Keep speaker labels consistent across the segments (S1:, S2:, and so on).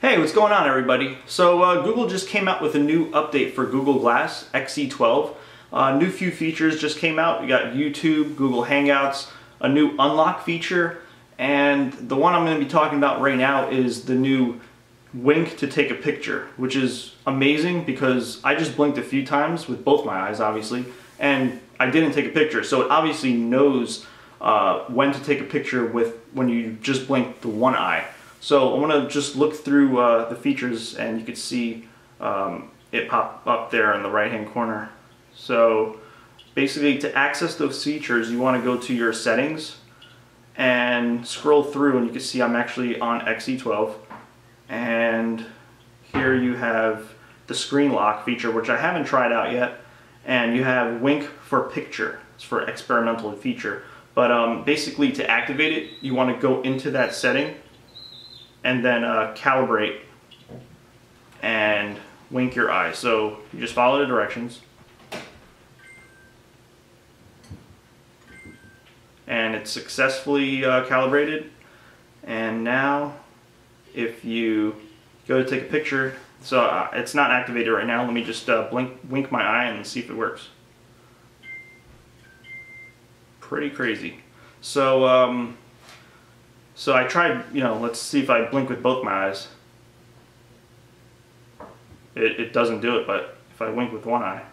S1: Hey, what's going on everybody? So uh, Google just came out with a new update for Google Glass XE12. Uh, new few features just came out. We got YouTube, Google Hangouts, a new unlock feature, and the one I'm going to be talking about right now is the new wink to take a picture, which is amazing because I just blinked a few times with both my eyes, obviously, and I didn't take a picture. So it obviously knows uh, when to take a picture with when you just blink the one eye. So I'm going to just look through uh, the features and you can see um, it pop up there in the right hand corner. So basically to access those features you want to go to your settings and scroll through and you can see I'm actually on XE12 and here you have the screen lock feature which I haven't tried out yet. And you have wink for picture it's for experimental feature. But um, basically to activate it you want to go into that setting and then uh, calibrate and wink your eye. So you just follow the directions. And it's successfully uh, calibrated. And now if you go to take a picture, so uh, it's not activated right now. Let me just uh, blink, wink my eye and see if it works. Pretty crazy. So um, so I tried, you know, let's see if I blink with both my eyes. It, it doesn't do it, but if I wink with one eye,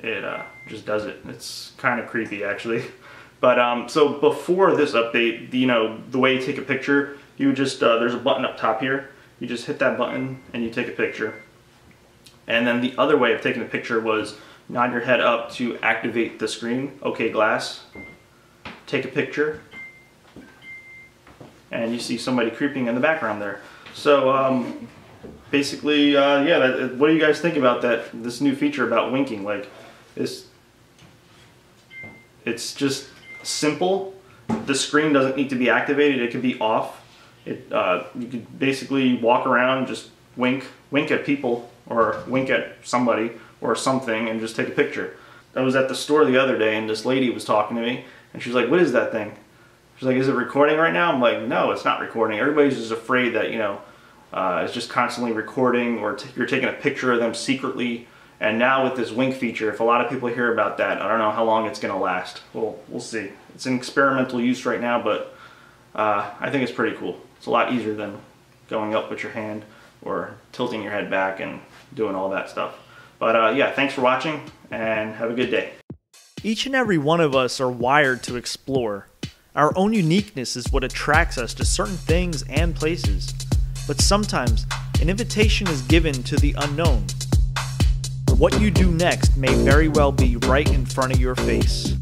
S1: it uh, just does it. It's kind of creepy actually. But um, so before this update, you know, the way you take a picture, you just, uh, there's a button up top here. You just hit that button and you take a picture. And then the other way of taking a picture was nod your head up to activate the screen. Okay, glass. Take a picture and you see somebody creeping in the background there. So um, basically, uh, yeah, that, what do you guys think about that? This new feature about winking, like this, it's just simple. The screen doesn't need to be activated; it could be off. It uh, you could basically walk around, just wink, wink at people, or wink at somebody or something, and just take a picture. I was at the store the other day, and this lady was talking to me, and she was like, "What is that thing?" She's like, is it recording right now? I'm like, no, it's not recording. Everybody's just afraid that, you know, uh, it's just constantly recording or you're taking a picture of them secretly. And now with this wink feature, if a lot of people hear about that, I don't know how long it's going to last. Well, we'll see. It's in experimental use right now, but uh, I think it's pretty cool. It's a lot easier than going up with your hand or tilting your head back and doing all that stuff. But uh, yeah, thanks for watching and have a good day.
S2: Each and every one of us are wired to explore. Our own uniqueness is what attracts us to certain things and places. But sometimes, an invitation is given to the unknown. What you do next may very well be right in front of your face.